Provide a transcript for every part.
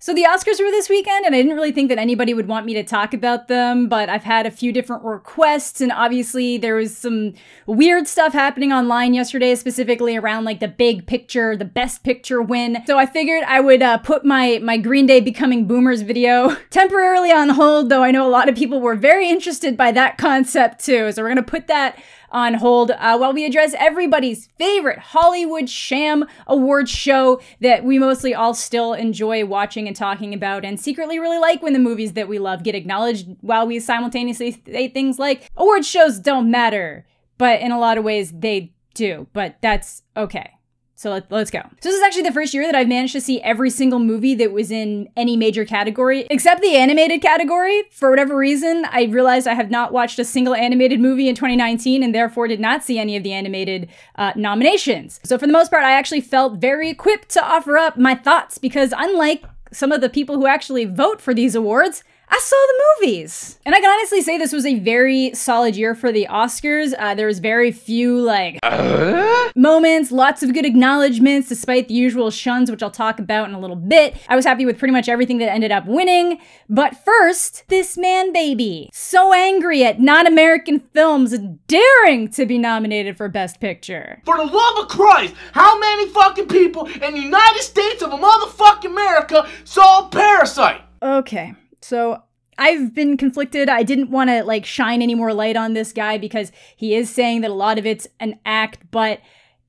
So the Oscars were this weekend, and I didn't really think that anybody would want me to talk about them, but I've had a few different requests, and obviously there was some weird stuff happening online yesterday, specifically around like the big picture, the best picture win. So I figured I would uh, put my my Green Day becoming boomers video temporarily on hold, though I know a lot of people were very interested by that concept too. So we're gonna put that on hold uh, while we address everybody's favorite Hollywood sham awards show that we mostly all still enjoy watching and talking about and secretly really like when the movies that we love get acknowledged while we simultaneously say things like awards shows don't matter. But in a lot of ways, they do. But that's okay. So let, us go. So this is actually the first year that I've managed to see every single movie that was in any major category, except the animated category. For whatever reason, I realized I have not watched a single animated movie in 2019 and therefore did not see any of the animated uh, nominations. So for the most part, I actually felt very equipped to offer up my thoughts because unlike some of the people who actually vote for these awards, I saw the movies. And I can honestly say this was a very solid year for the Oscars. Uh, there was very few, like, uh? moments, lots of good acknowledgments, despite the usual shuns, which I'll talk about in a little bit. I was happy with pretty much everything that ended up winning. But first, this man baby. So angry at non American films daring to be nominated for Best Picture. For the love of Christ, how many fucking people in the United States of a motherfucking America saw Parasite? Okay. So I've been conflicted. I didn't want to like shine any more light on this guy because he is saying that a lot of it's an act, but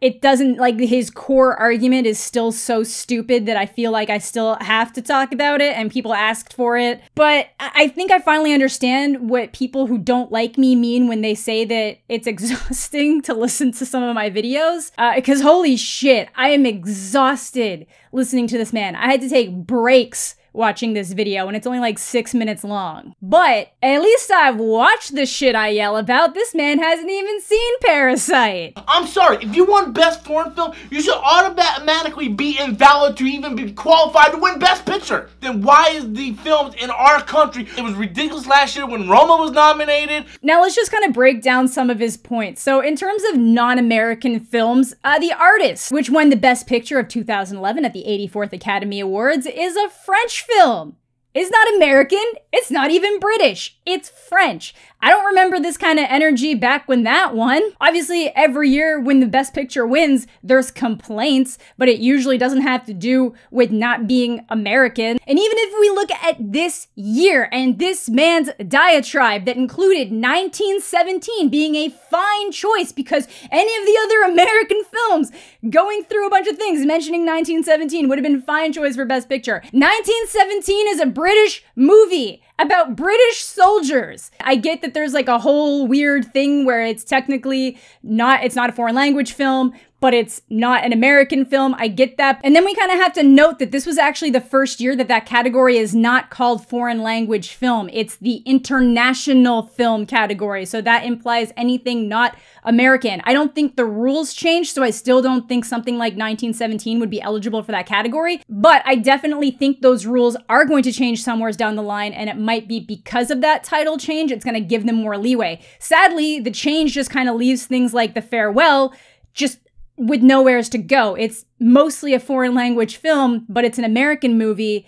it doesn't like his core argument is still so stupid that I feel like I still have to talk about it and people asked for it. But I think I finally understand what people who don't like me mean when they say that it's exhausting to listen to some of my videos. Because uh, holy shit, I am exhausted listening to this man. I had to take breaks watching this video and it's only like six minutes long. But at least I've watched the shit I yell about. This man hasn't even seen Parasite. I'm sorry, if you won Best Foreign Film, you should automatically be invalid to even be qualified to win Best Picture. Then why is the films in our country, it was ridiculous last year when Roma was nominated. Now let's just kind of break down some of his points. So in terms of non-American films, uh, The Artist, which won the Best Picture of 2011 at the 84th Academy Awards, is a French film. It's not American. It's not even British. It's French. I don't remember this kind of energy back when that won. Obviously, every year when the Best Picture wins, there's complaints, but it usually doesn't have to do with not being American. And even if we look at this year and this man's diatribe that included 1917 being a fine choice because any of the other American films going through a bunch of things mentioning 1917 would have been fine choice for Best Picture. 1917 is a British movie about British soldiers. I get that there's like a whole weird thing where it's technically not, it's not a foreign language film, but it's not an American film. I get that. And then we kind of have to note that this was actually the first year that that category is not called foreign language film. It's the international film category. So that implies anything not American. I don't think the rules changed, so I still don't think something like 1917 would be eligible for that category. But I definitely think those rules are going to change somewhere down the line, and it might be because of that title change. It's going to give them more leeway. Sadly, the change just kind of leaves things like The Farewell just with nowheres to go. It's mostly a foreign language film, but it's an American movie.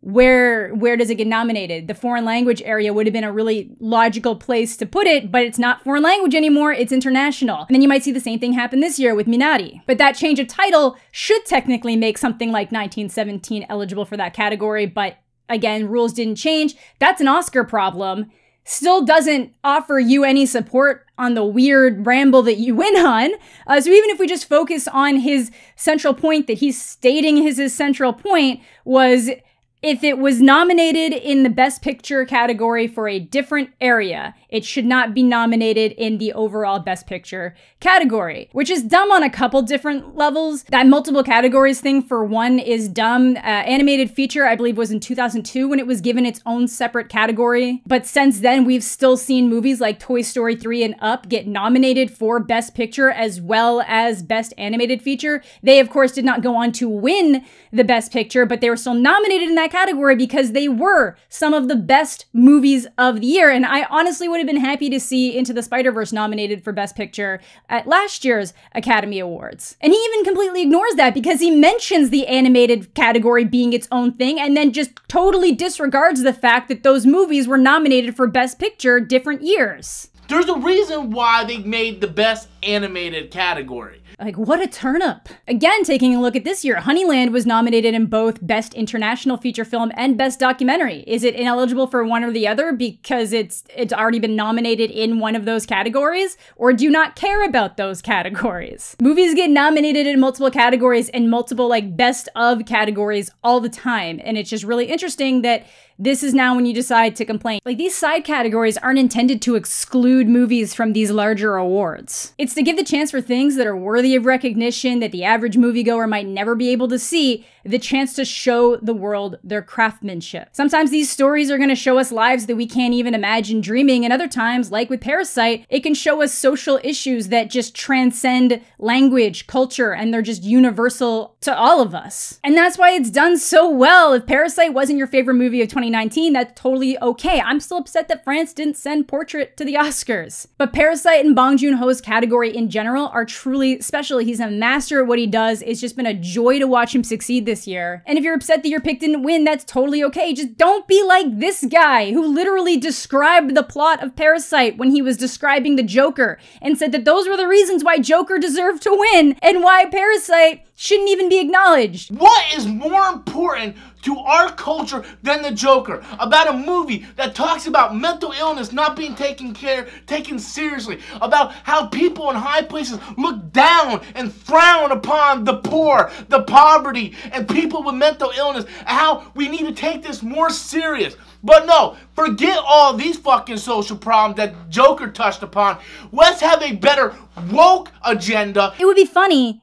Where where does it get nominated? The foreign language area would have been a really logical place to put it, but it's not foreign language anymore, it's international. And then you might see the same thing happen this year with Minari. But that change of title should technically make something like 1917 eligible for that category, but again, rules didn't change. That's an Oscar problem still doesn't offer you any support on the weird ramble that you went on. Uh, so even if we just focus on his central point that he's stating his, his central point was if it was nominated in the Best Picture category for a different area, it should not be nominated in the overall Best Picture category, which is dumb on a couple different levels. That multiple categories thing, for one, is dumb. Uh, animated feature, I believe, was in 2002 when it was given its own separate category. But since then, we've still seen movies like Toy Story 3 and Up get nominated for Best Picture as well as Best Animated Feature. They, of course, did not go on to win the Best Picture, but they were still nominated in that that category because they were some of the best movies of the year. And I honestly would have been happy to see Into the Spider Verse nominated for Best Picture at last year's Academy Awards. And he even completely ignores that because he mentions the animated category being its own thing and then just totally disregards the fact that those movies were nominated for Best Picture different years. There's a reason why they made the best animated category. Like, what a turnip. Again, taking a look at this year, Honeyland was nominated in both Best International Feature Film and Best Documentary. Is it ineligible for one or the other because it's it's already been nominated in one of those categories? Or do you not care about those categories? Movies get nominated in multiple categories and multiple like best of categories all the time. And it's just really interesting that this is now when you decide to complain. Like these side categories aren't intended to exclude movies from these larger awards. It's to give the chance for things that are worthy of recognition that the average moviegoer might never be able to see, the chance to show the world their craftsmanship. Sometimes these stories are going to show us lives that we can't even imagine dreaming, and other times, like with Parasite, it can show us social issues that just transcend language, culture, and they're just universal to all of us. And that's why it's done so well. If Parasite wasn't your favorite movie of 2019, that's totally okay. I'm still upset that France didn't send Portrait to the Oscars. But Parasite and Bong Joon-ho's category in general are truly special. He's a master at what he does. It's just been a joy to watch him succeed this year. And if you're upset that your pick didn't win, that's totally okay. Just don't be like this guy who literally described the plot of Parasite when he was describing the Joker and said that those were the reasons why Joker deserved to win and why Parasite shouldn't even be acknowledged. What is more important to our culture than the Joker? About a movie that talks about mental illness not being taken care, taken seriously, about how people in high places look down and frown upon the poor, the poverty, and people with mental illness, and how we need to take this more serious. But no, forget all these fucking social problems that Joker touched upon. Let's have a better woke agenda. It would be funny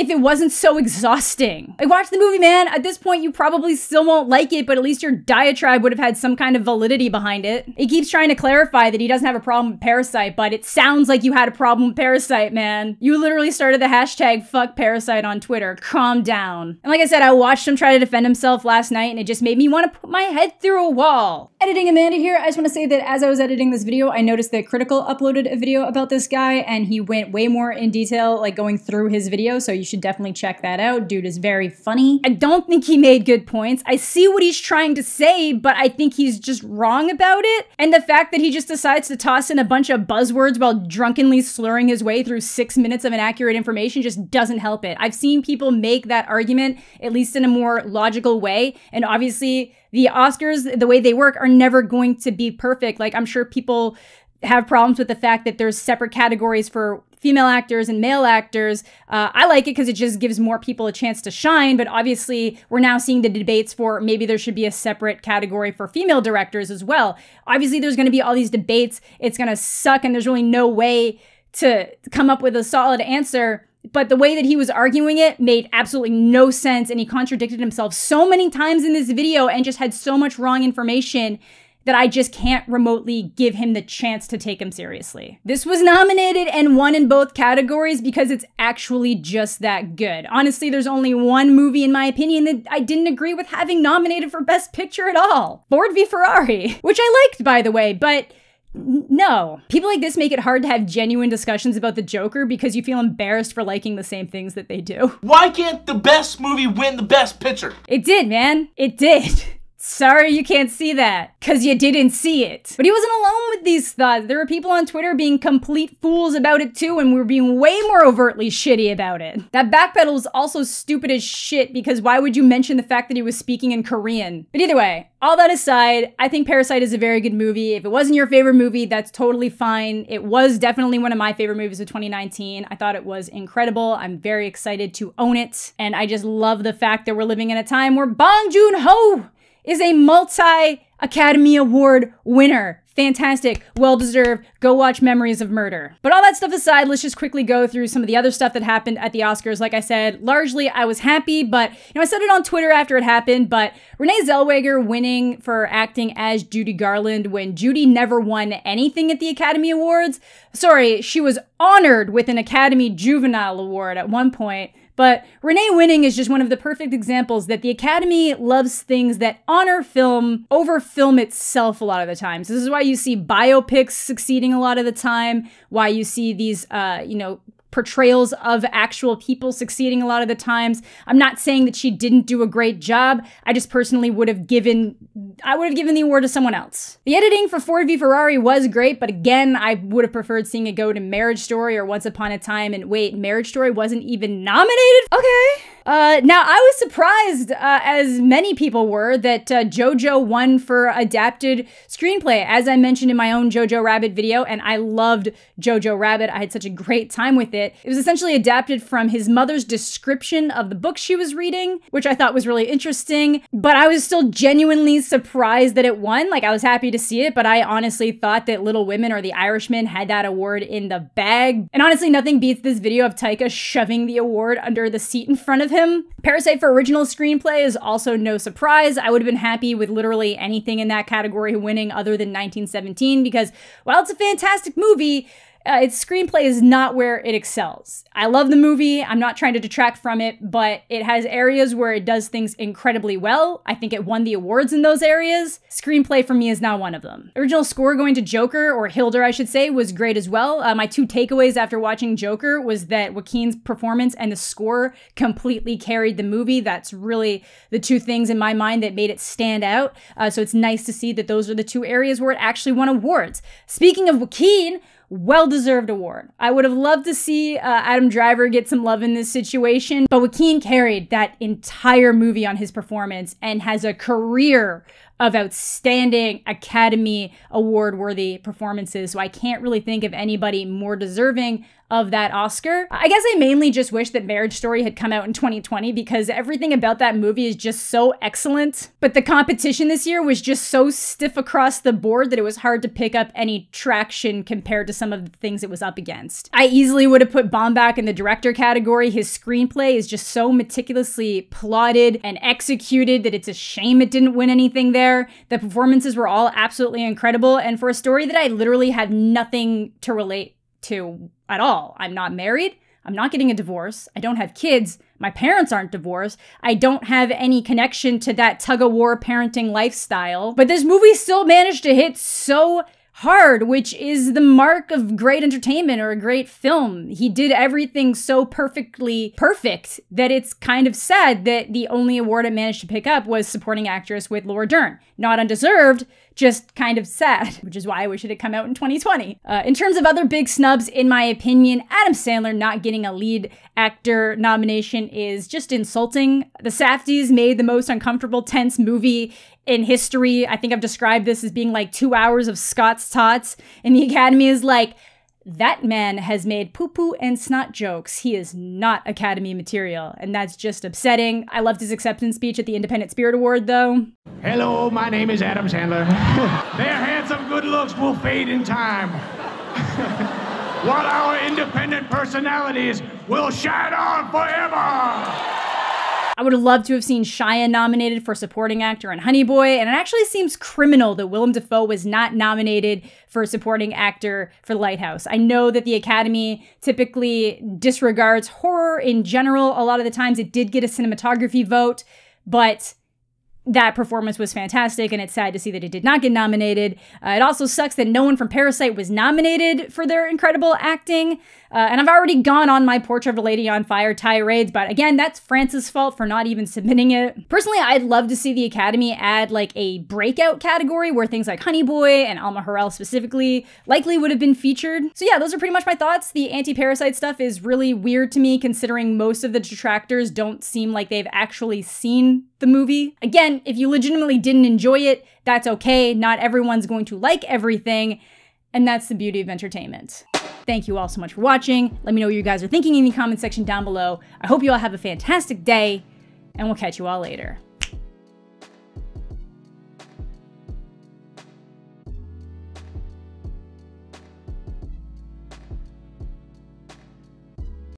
if it wasn't so exhausting. Like, watch the movie, man. At this point, you probably still won't like it, but at least your diatribe would have had some kind of validity behind it. He keeps trying to clarify that he doesn't have a problem with Parasite, but it sounds like you had a problem with Parasite, man. You literally started the hashtag fuck Parasite on Twitter. Calm down. And like I said, I watched him try to defend himself last night, and it just made me want to put my head through a wall. Editing Amanda here. I just want to say that as I was editing this video, I noticed that Critikal uploaded a video about this guy, and he went way more in detail, like going through his video, so you should definitely check that out. Dude is very funny. I don't think he made good points. I see what he's trying to say, but I think he's just wrong about it. And the fact that he just decides to toss in a bunch of buzzwords while drunkenly slurring his way through six minutes of inaccurate information just doesn't help it. I've seen people make that argument, at least in a more logical way. And obviously, the Oscars, the way they work, are never going to be perfect. Like, I'm sure people have problems with the fact that there's separate categories for female actors and male actors. Uh, I like it because it just gives more people a chance to shine. But obviously, we're now seeing the debates for maybe there should be a separate category for female directors as well. Obviously, there's going to be all these debates. It's going to suck, and there's really no way to come up with a solid answer. But the way that he was arguing it made absolutely no sense, and he contradicted himself so many times in this video and just had so much wrong information that I just can't remotely give him the chance to take him seriously. This was nominated and won in both categories because it's actually just that good. Honestly, there's only one movie, in my opinion, that I didn't agree with having nominated for Best Picture at all Ford v Ferrari, which I liked, by the way, but. No. People like this make it hard to have genuine discussions about the Joker because you feel embarrassed for liking the same things that they do. Why can't the best movie win the best picture? It did, man. It did. Sorry you can't see that, because you didn't see it. But he wasn't alone with these thoughts. There were people on Twitter being complete fools about it too, and we were being way more overtly shitty about it. That backpedal was also stupid as shit, because why would you mention the fact that he was speaking in Korean? But either way, all that aside, I think Parasite is a very good movie. If it wasn't your favorite movie, that's totally fine. It was definitely one of my favorite movies of 2019. I thought it was incredible. I'm very excited to own it. And I just love the fact that we're living in a time where Bong Joon-ho is a multi Academy Award winner. Fantastic, well deserved. Go watch Memories of Murder. But all that stuff aside, let's just quickly go through some of the other stuff that happened at the Oscars. Like I said, largely I was happy, but you know, I said it on Twitter after it happened, but Renee Zellweger winning for acting as Judy Garland when Judy never won anything at the Academy Awards. Sorry, she was honored with an Academy Juvenile Award at one point, But Renee winning is just one of the perfect examples that the Academy loves things that honor film over film itself a lot of the times. This is why you see biopics succeeding a lot of the time, why you see these, uh, you know, portrayals of actual people succeeding a lot of the times. I'm not saying that she didn't do a great job. I just personally would have given I would have given the award to someone else. The editing for Ford v Ferrari was great, but again, I would have preferred seeing it go to Marriage Story or Once Upon a Time and wait, Marriage Story wasn't even nominated? Okay. Uh, now, I was surprised, uh, as many people were, that uh, JoJo won for adapted screenplay, as I mentioned in my own Jojo Rabbit video, and I loved Jojo Rabbit. I had such a great time with it. It was essentially adapted from his mother's description of the book she was reading, which I thought was really interesting, but I was still genuinely surprised that it won. Like, I was happy to see it, but I honestly thought that Little Women or The Irishman had that award in the bag. And honestly, nothing beats this video of Taika shoving the award under the seat in front of of him. Parasite for original screenplay is also no surprise. I would have been happy with literally anything in that category winning other than 1917 because while it's a fantastic movie, uh, its screenplay is not where it excels. I love the movie. I'm not trying to detract from it, but it has areas where it does things incredibly well. I think it won the awards in those areas. Screenplay for me is not one of them. Original score going to Joker, or Hildur, I should say, was great as well. Uh, my two takeaways after watching Joker was that Joaquin's performance and the score completely carried the movie. That's really the two things in my mind that made it stand out. Uh, so it's nice to see that those are the two areas where it actually won awards. Speaking of Joaquin, well deserved award. I would have loved to see uh, Adam Driver get some love in this situation, but Joaquin carried that entire movie on his performance and has a career of outstanding Academy Award worthy performances. So I can't really think of anybody more deserving of that Oscar. I guess I mainly just wish that Marriage Story had come out in 2020 because everything about that movie is just so excellent. But the competition this year was just so stiff across the board that it was hard to pick up any traction compared to some of the things it was up against. I easily would have put Baumbach in the director category. His screenplay is just so meticulously plotted and executed that it's a shame it didn't win anything there. The performances were all absolutely incredible. And for a story that I literally had nothing to relate to at all. I'm not married. I'm not getting a divorce. I don't have kids. My parents aren't divorced. I don't have any connection to that tug of war parenting lifestyle. But this movie still managed to hit so hard, which is the mark of great entertainment or a great film. He did everything so perfectly perfect that it's kind of sad that the only award it managed to pick up was supporting actress with Laura Dern. Not undeserved, just kind of sad, which is why I wish it had come out in 2020. Uh, in terms of other big snubs, in my opinion, Adam Sandler not getting a lead actor nomination is just insulting. The Safdies made the most uncomfortable, tense movie in history. I think I've described this as being like two hours of Scott's Tots, and the Academy is like, that man has made poo poo and snot jokes. He is not Academy material, and that's just upsetting. I loved his acceptance speech at the Independent Spirit Award, though. Hello, my name is Adam Sandler. Their handsome good looks will fade in time, while our independent personalities will shine on forever. I would have loved to have seen Shia nominated for supporting actor in Honey Boy, and it actually seems criminal that Willem Dafoe was not nominated for supporting actor for Lighthouse. I know that the Academy typically disregards horror in general. A lot of the times it did get a cinematography vote, but that performance was fantastic, and it's sad to see that it did not get nominated. Uh, it also sucks that no one from Parasite was nominated for their incredible acting. Uh, and I've already gone on my Portrait of a Lady on Fire tirades, but again, that's France's fault for not even submitting it. Personally, I'd love to see the Academy add like a breakout category where things like Honey Boy and Alma Har'el specifically likely would have been featured. So yeah, those are pretty much my thoughts. The anti-parasite stuff is really weird to me considering most of the detractors don't seem like they've actually seen the movie. Again, if you legitimately didn't enjoy it, that's okay. Not everyone's going to like everything, and that's the beauty of entertainment. Thank you all so much for watching. Let me know what you guys are thinking in the comment section down below. I hope you all have a fantastic day, and we'll catch you all later.